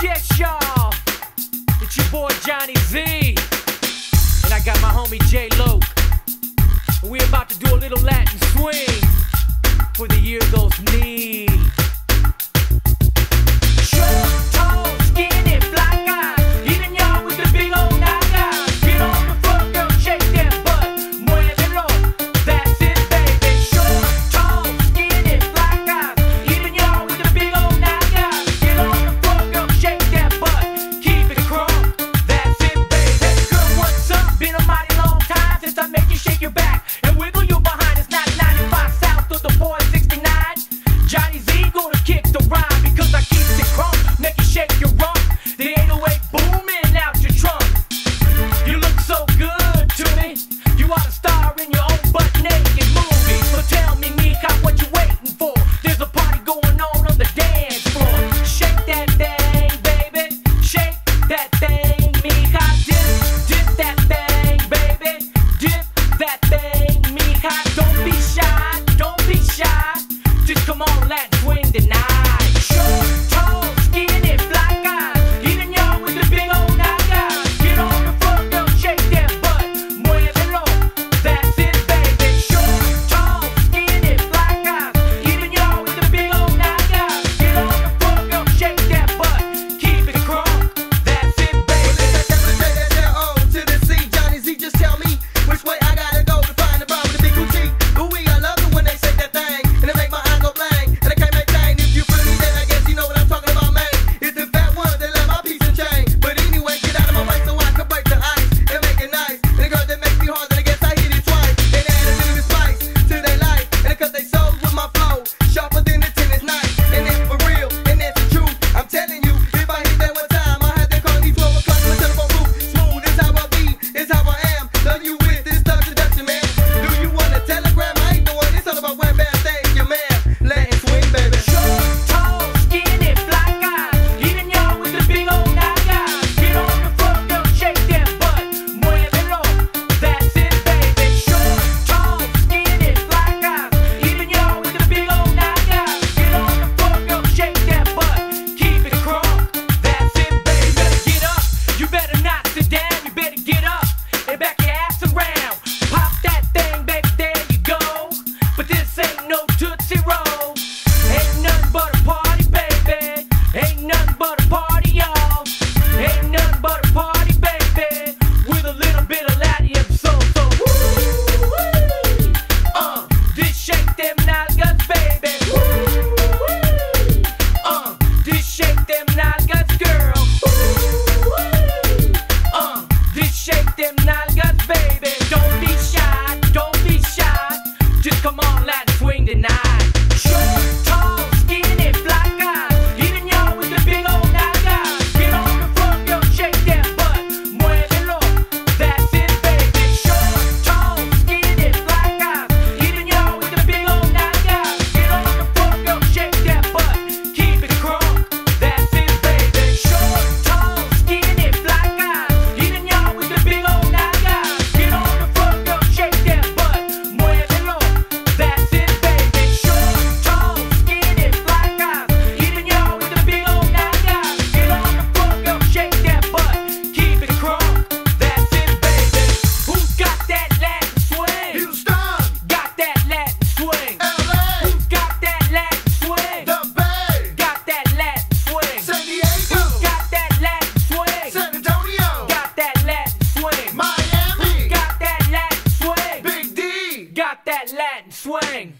shit, y'all. It's your boy Johnny Z. And I got my homie J Loc. And we're about to do a little Latin swing for the year those knees. headland swing.